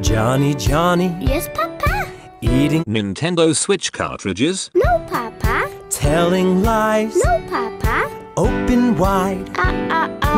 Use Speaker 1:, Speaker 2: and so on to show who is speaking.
Speaker 1: Johnny, Johnny,
Speaker 2: Yes, Papa.
Speaker 1: eating,
Speaker 3: Nintendo Switch cartridges.
Speaker 2: No, Papa.
Speaker 1: telling lies,
Speaker 2: No, Papa.
Speaker 1: open wide.
Speaker 2: Uh, uh, uh.